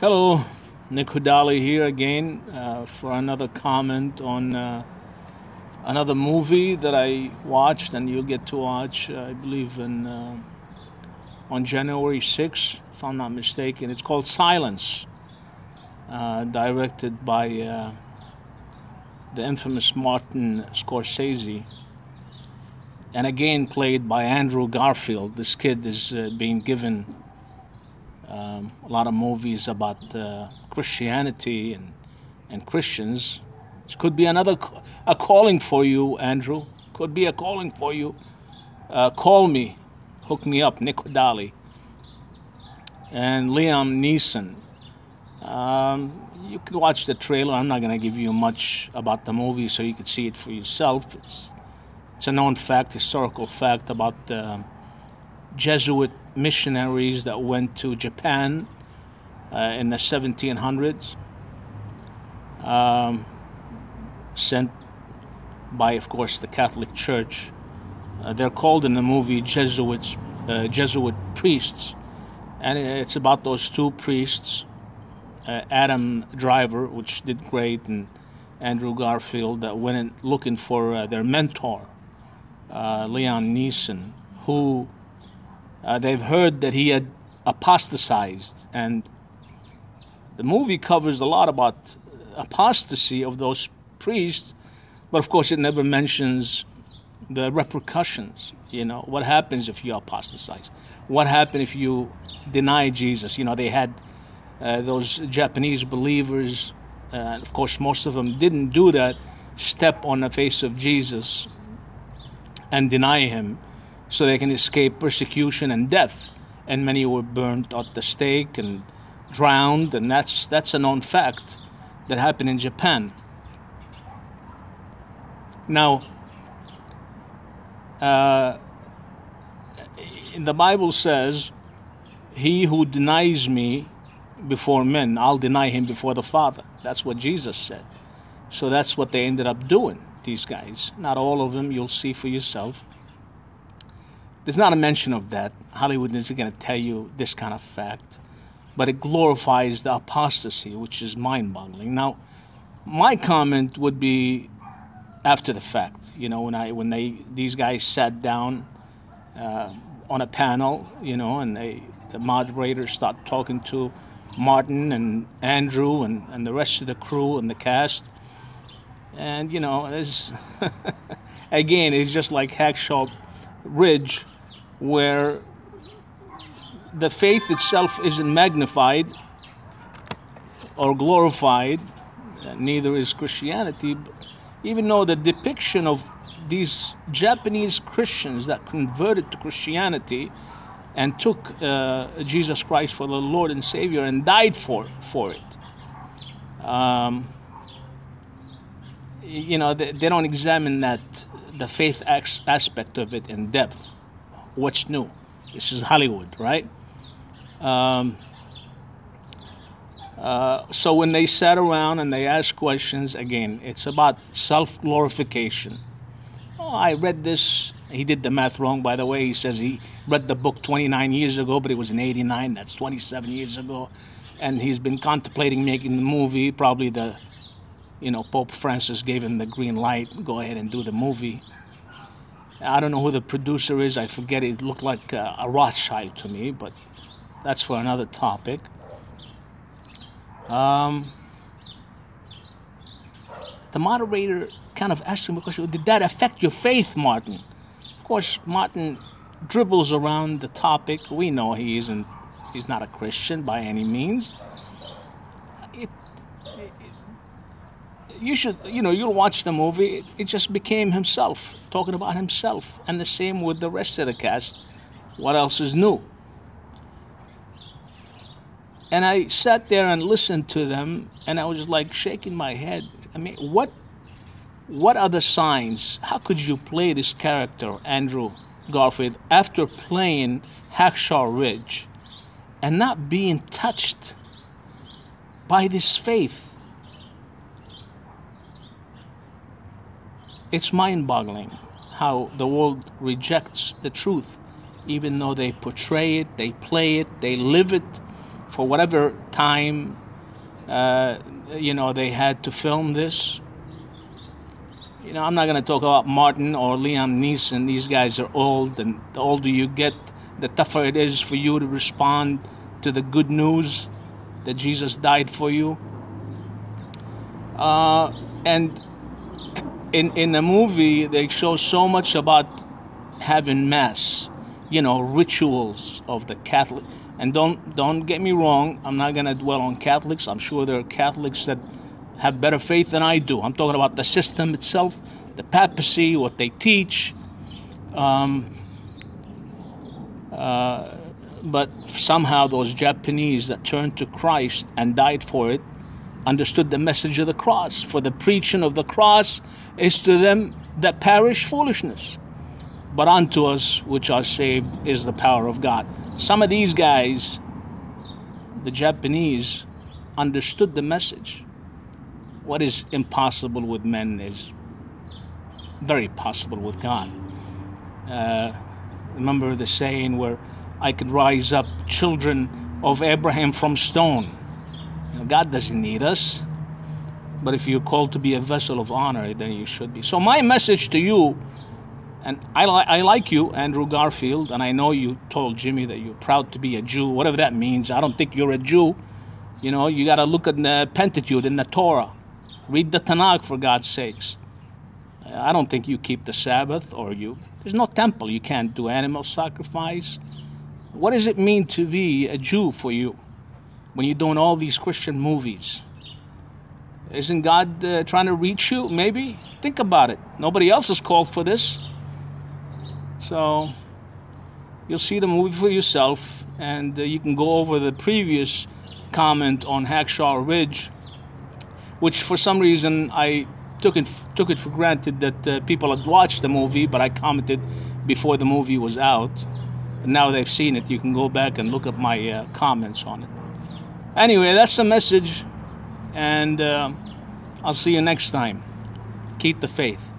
Hello, Nick Hodaly here again uh, for another comment on uh, another movie that I watched and you'll get to watch, uh, I believe, in, uh, on January 6th, if I'm not mistaken. It's called Silence, uh, directed by uh, the infamous Martin Scorsese, and again played by Andrew Garfield. This kid is being given um, a lot of movies about uh, Christianity and, and Christians. This could be another a calling for you, Andrew. Could be a calling for you. Uh, call me, hook me up, Nick Dali. And Liam Neeson. Um, you can watch the trailer. I'm not going to give you much about the movie so you can see it for yourself. It's, it's a known fact, historical fact about the Jesuit missionaries that went to Japan uh, in the 1700s, um, sent by, of course, the Catholic Church. Uh, they're called in the movie Jesuits, uh, Jesuit priests, and it's about those two priests, uh, Adam Driver, which did great, and Andrew Garfield, that went looking for uh, their mentor, Liam Neeson, who uh, they've heard that he had apostatized, and the movie covers a lot about apostasy of those priests, but of course, it never mentions the repercussions. You know, what happens if you apostatize? What happened if you deny Jesus? You know, they had uh, those Japanese believers, uh, of course, most of them didn't do that, step on the face of Jesus and deny him so they can escape persecution and death. And many were burned at the stake and drowned, and that's that's a known fact that happened in Japan. Now, uh, the Bible says, "He who denies me before men, I'll deny him before the Father." That's what Jesus said. So that's what they ended up doing. These guys, not all of them. You'll see for yourself. There's not a mention of that. Hollywood isn't going to tell you this kind of fact, but it glorifies the apostasy, which is mind boggling. Now, my comment would be after the fact. You know, when I when they these guys sat down uh, on a panel, you know, and they the moderators start talking to Martin and Andrew and, and the rest of the crew and the cast. And you know, it's again, it's just like Hacksaw Ridge where the faith itself isn't magnified or glorified, neither is Christianity, even though the depiction of these Japanese Christians that converted to Christianity and took uh, Jesus Christ for the Lord and Savior and died for, for it. Um, you know, they, they, don't examine that, the faith aspect of it in depth what's new. This is Hollywood, right? Um, uh, so when they sat around and they asked questions, again, it's about self glorification. Oh, I read this. He did the math wrong, by the way. He says he read the book 29 years ago, but it was in 89. That's 27 years ago. And he's been contemplating making the movie. Probably the, you know, Pope Francis gave him the green light. Go ahead and do the movie. I don't know who the producer is. I forget. It looked like uh, a Rothschild to me, but that's for another topic. Um, the moderator kind of asked him a question Did that affect your faith, Martin? Of course, Martin dribbles around the topic. We know he isn't, he's not a Christian by any means. It, you should, you know, you'll watch the movie. It just became himself, talking about himself. And the same with the rest of the cast. What else is new? And I sat there and listened to them, and I was just like shaking my head. I mean, what, what are the signs? How could you play this character, Andrew Garfield, after playing Hacksaw Ridge, and not being touched by this faith? It's mind boggling how the world rejects the truth, even though they portray it, they play it, they live it, for whatever time, uh, you know, they had to film this. You know, I'm not going to talk about Martin or Liam Neeson. These guys are old, and the older you get, the tougher it is for you to respond to the good news that Jesus died for you. Uh, and in in the movie, they show so much about having mass, you know, rituals of the Catholic. And don't don't get me wrong, I'm not going to dwell on Catholics. I'm sure there are Catholics that have better faith than I do. I'm talking about the system itself, the papacy, what they teach. Um, uh, but somehow those Japanese that turned to Christ and died for it understood the message of the cross. For the preaching of the cross is to them that perish foolishness. But unto us which are saved is the power of God. Some of these guys, the Japanese, understood the message. What is impossible with men is very possible with God. Uh, remember the saying where I could rise up children of Abraham from stone. You know, God doesn't need us. But if you're called to be a vessel of honor, then you should be. So, my message to you, and I, li- I like you, Andrew Garfield, and I know you told Jimmy that you're proud to be a Jew, whatever that means. I don't think you're a Jew. You know, you got to look at the Pentateuch in the Torah. Read the Tanakh for God's sakes. I don't think you keep the Sabbath or you. There's no temple. You can't do animal sacrifice. What does it mean to be a Jew for you when you're doing all these Christian movies? Isn't God uh, trying to reach you? Maybe. Think about it. Nobody else is called for this. So you'll see the movie for yourself, and uh, you can go over the previous comment on Hacksaw Ridge, which for some reason I took it took it for granted that uh, people had watched the movie, but I commented before the movie was out. And now they've seen it. You can go back and look at my uh, comments on it. Anyway, that's the message, and uh, I'll see you next time. Keep the faith.